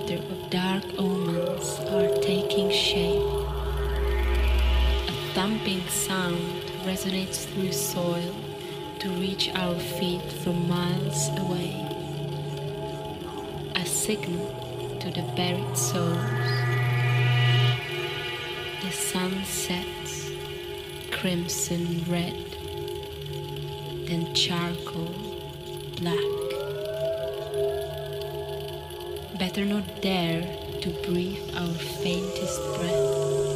specter of dark omens are taking shape. A thumping sound resonates through soil to reach our feet from miles away. A signal to the buried souls. The sun sets crimson red, then charcoal black. better not dare to breathe our faintest breath.